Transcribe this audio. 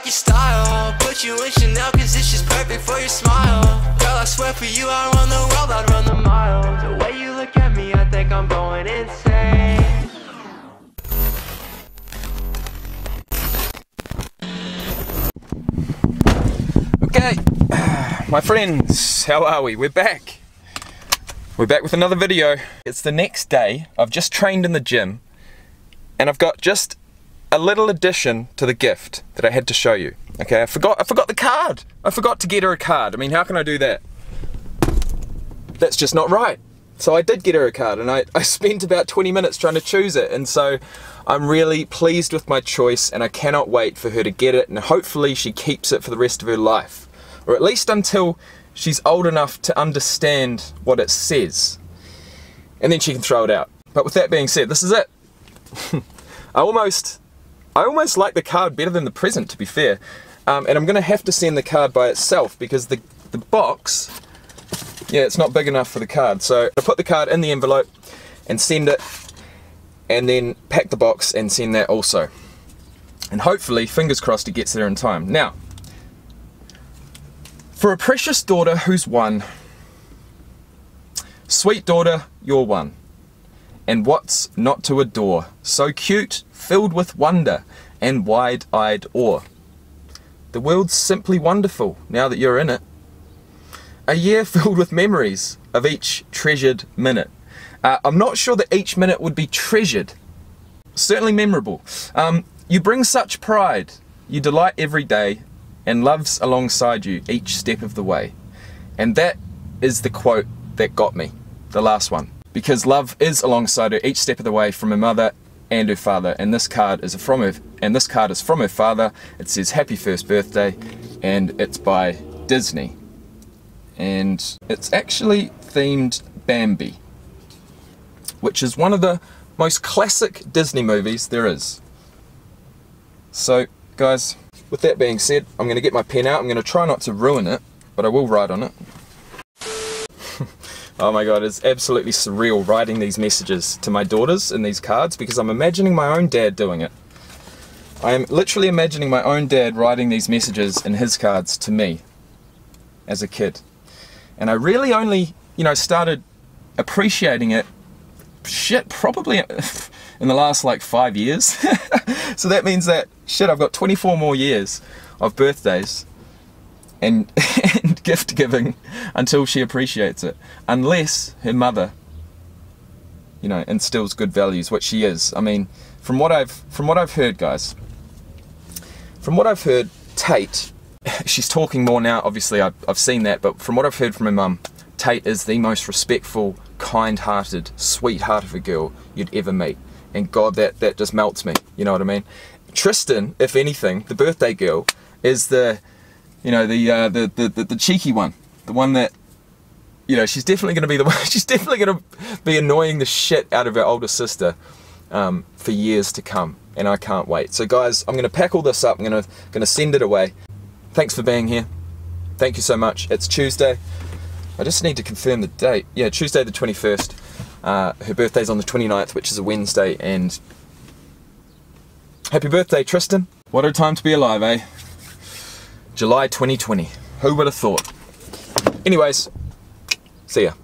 like your style Put you in Chanel cause it's just perfect for your smile Girl, I swear for you I run the world, I'd run the miles The way you look at me, I think I'm going insane Okay, my friends, how are we? We're back. We're back with another video. It's the next day. I've just trained in the gym and I've got just a little addition to the gift that I had to show you. Okay, I forgot I forgot the card. I forgot to get her a card. I mean, how can I do that? That's just not right. So I did get her a card and I, I spent about 20 minutes trying to choose it and so I'm really pleased with my choice and I cannot wait for her to get it and hopefully she keeps it for the rest of her life. Or at least until she's old enough to understand what it says. And then she can throw it out. But with that being said, this is it. I almost, I almost like the card better than the present, to be fair. Um, and I'm going to have to send the card by itself because the, the box, yeah, it's not big enough for the card. So I put the card in the envelope and send it, and then pack the box and send that also. And hopefully, fingers crossed, it gets there in time. Now, for a precious daughter who's one, sweet daughter, you're one and what's not to adore? So cute, filled with wonder and wide-eyed awe. The world's simply wonderful now that you're in it. A year filled with memories of each treasured minute. Uh, I'm not sure that each minute would be treasured. Certainly memorable. Um, you bring such pride. You delight every day and loves alongside you each step of the way. And that is the quote that got me, the last one because love is alongside her each step of the way from her mother and her father. And this card is from her and this card is from her father. It says happy first birthday and it's by Disney. And it's actually themed Bambi which is one of the most classic Disney movies there is. So guys with that being said I'm gonna get my pen out. I'm gonna try not to ruin it but I will write on it Oh my god, it's absolutely surreal writing these messages to my daughters in these cards because I'm imagining my own dad doing it. I am literally imagining my own dad writing these messages in his cards to me as a kid. And I really only, you know, started appreciating it, shit, probably in the last like five years. so that means that, shit, I've got 24 more years of birthdays and, gift giving until she appreciates it. Unless her mother, you know, instills good values, which she is. I mean, from what I've from what I've heard, guys, from what I've heard, Tate, she's talking more now. Obviously, I've, I've seen that, but from what I've heard from her mum, Tate is the most respectful, kind-hearted, sweetheart of a girl you'd ever meet. And God, that that just melts me. You know what I mean? Tristan, if anything, the birthday girl, is the you know, the, uh, the, the, the, the cheeky one, the one that, you know, she's definitely going to be the one, she's definitely going to be annoying the shit out of her older sister um, for years to come. And I can't wait. So guys, I'm going to pack all this up. I'm going to, going to send it away. Thanks for being here. Thank you so much. It's Tuesday. I just need to confirm the date. Yeah, Tuesday the 21st. Uh, her birthday's on the 29th, which is a Wednesday. And happy birthday, Tristan. What a time to be alive, eh? July 2020. Who would have thought? Anyways, see ya.